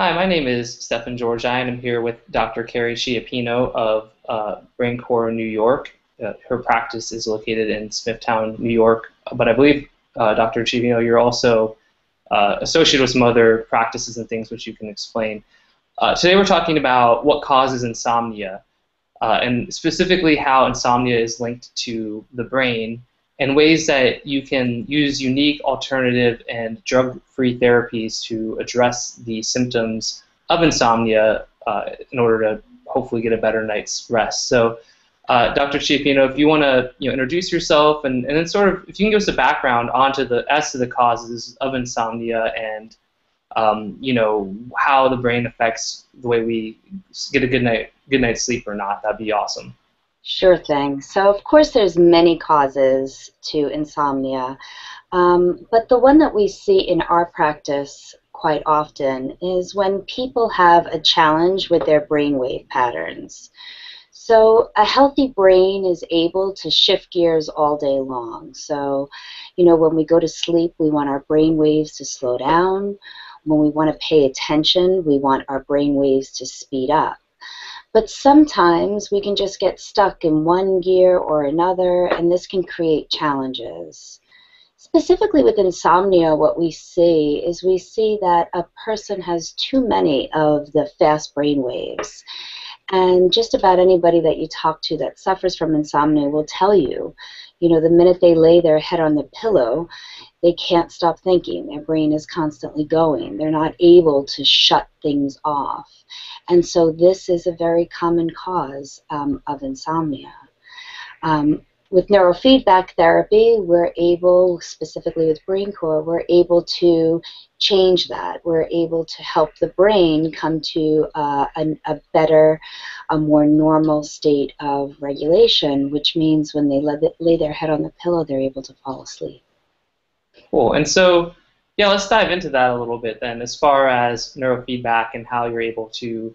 Hi, my name is Stefan Georgi, and I'm here with Dr. Keri Chiappino of uh, BrainCore New York. Uh, her practice is located in Smithtown, New York, but I believe, uh, Dr. Chiappino, you're also uh, associated with some other practices and things which you can explain. Uh, today we're talking about what causes insomnia, uh, and specifically how insomnia is linked to the brain and ways that you can use unique alternative and drug-free therapies to address the symptoms of insomnia uh, in order to hopefully get a better night's rest. So, uh, Dr. Chiappino, if you want to you know, introduce yourself and, and then sort of, if you can give us a background onto the as to the causes of insomnia and um, you know how the brain affects the way we get a good night good night's sleep or not, that'd be awesome. Sure thing. So of course there's many causes to insomnia, um, but the one that we see in our practice quite often is when people have a challenge with their brainwave patterns. So a healthy brain is able to shift gears all day long. So, you know, when we go to sleep, we want our brain waves to slow down. When we want to pay attention, we want our brain waves to speed up. But sometimes we can just get stuck in one gear or another, and this can create challenges. Specifically with insomnia, what we see is we see that a person has too many of the fast brain waves. And just about anybody that you talk to that suffers from insomnia will tell you, you know, the minute they lay their head on the pillow, they can't stop thinking. Their brain is constantly going. They're not able to shut things off. And so this is a very common cause um, of insomnia. Um, with neurofeedback therapy, we're able, specifically with BrainCore, we're able to change that. We're able to help the brain come to uh, a, a, better, a more normal state of regulation, which means when they lay their head on the pillow, they're able to fall asleep. Cool. And so yeah, let's dive into that a little bit then, as far as neurofeedback and how you're able to,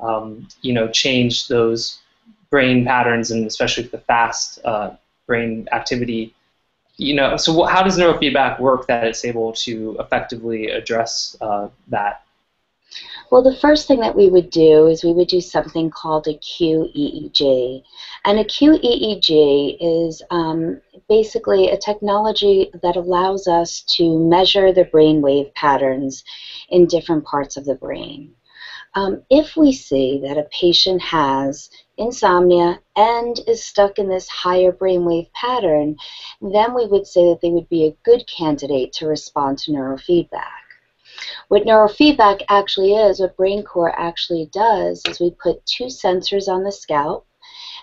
um, you know, change those brain patterns and especially the fast uh, brain activity. You know, so how does neurofeedback work that it's able to effectively address uh, that? Well, the first thing that we would do is we would do something called a QEEG. And a QEEG is um, basically a technology that allows us to measure the brainwave patterns in different parts of the brain. Um, if we see that a patient has insomnia and is stuck in this higher brainwave pattern, then we would say that they would be a good candidate to respond to neurofeedback. What neurofeedback actually is, what BrainCore actually does, is we put two sensors on the scalp,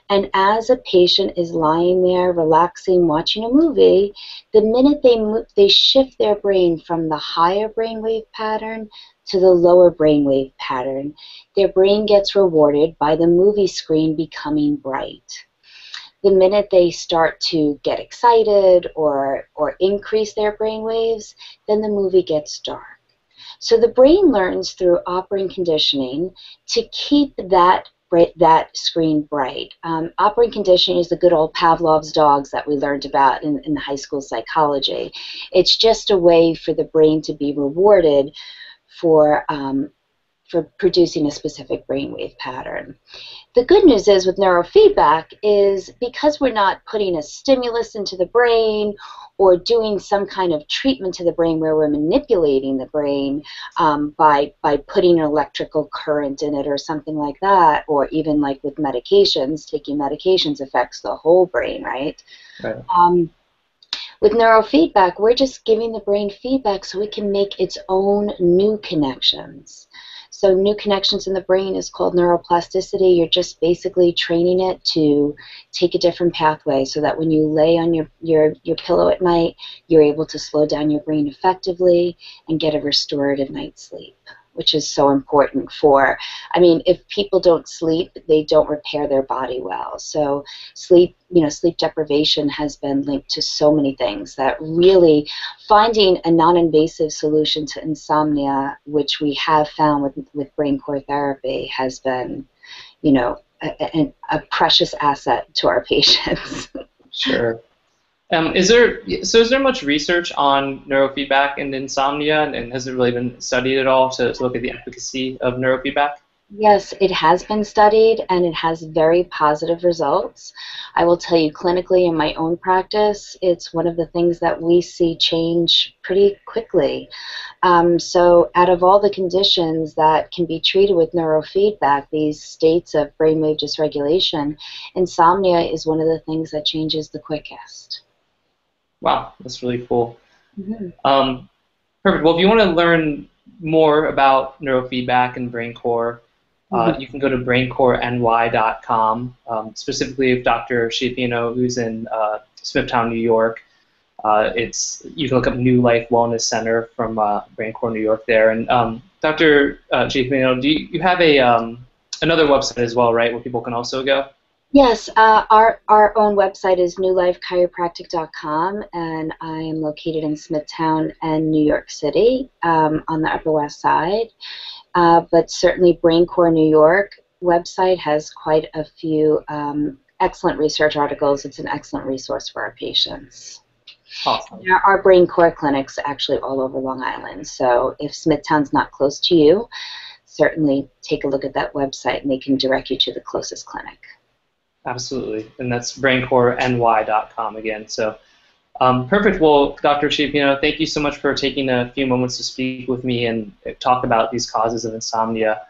and as a patient is lying there relaxing, watching a movie, the minute they move, they shift their brain from the higher brainwave pattern to the lower brainwave pattern, their brain gets rewarded by the movie screen becoming bright. The minute they start to get excited or, or increase their brain waves, then the movie gets dark. So the brain learns through operant conditioning to keep that that screen bright. Um, operant conditioning is the good old Pavlov's dogs that we learned about in, in high school psychology. It's just a way for the brain to be rewarded for um, for producing a specific brainwave pattern. The good news is with neurofeedback is because we're not putting a stimulus into the brain or doing some kind of treatment to the brain where we're manipulating the brain um, by, by putting an electrical current in it or something like that, or even like with medications, taking medications affects the whole brain, right? Right. Um, with neurofeedback, we're just giving the brain feedback so it can make its own new connections. So new connections in the brain is called neuroplasticity. You're just basically training it to take a different pathway so that when you lay on your, your, your pillow at night, you're able to slow down your brain effectively and get a restorative night's sleep which is so important for, I mean, if people don't sleep, they don't repair their body well. So sleep, you know, sleep deprivation has been linked to so many things that really finding a non-invasive solution to insomnia, which we have found with, with BrainCore therapy, has been, you know, a, a, a precious asset to our patients. sure. Um, is there so is there much research on neurofeedback and insomnia, and, and has it really been studied at all to, to look at the efficacy of neurofeedback? Yes, it has been studied and it has very positive results. I will tell you clinically in my own practice, it's one of the things that we see change pretty quickly. Um, so, out of all the conditions that can be treated with neurofeedback, these states of brainwave dysregulation, insomnia is one of the things that changes the quickest. Wow, that's really cool. Mm-hmm. Um, perfect. Well, if you want to learn more about neurofeedback and BrainCore, uh, mm-hmm. you can go to braincoreny.com. Um, specifically, if Dr. Chiappino, who's in uh, Smithtown, New York, uh, it's you can look up New Life Wellness Center from uh, BrainCore New York there. And um, Dr. Uh, do you, you have a um, another website as well, right, where people can also go? Yes, uh, our, our own website is newlifechiropractic.com, and I am located in Smithtown and New York City um, on the Upper West Side. Uh, but certainly BrainCore New York website has quite a few um, excellent research articles. It's an excellent resource for our patients. Awesome. There are BrainCore clinics actually all over Long Island, so if Smithtown's not close to you, certainly take a look at that website and they can direct you to the closest clinic. Absolutely, and that's braincoreny.com again. So um, perfect. Well, Dr. Chiappino, thank you so much for taking a few moments to speak with me and talk about these causes of insomnia.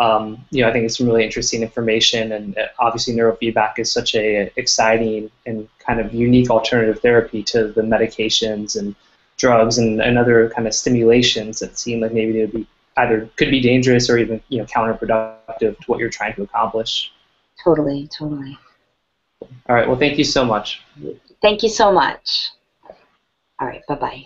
Um, you know, I think it's some really interesting information, and uh, obviously neurofeedback is such a exciting and kind of unique alternative therapy to the medications and drugs and, and other kind of stimulations that seem like maybe they would be either could be dangerous or even you know counterproductive to what you're trying to accomplish. Totally, totally. All right. Well, thank you so much. Thank you so much. All right. Bye bye.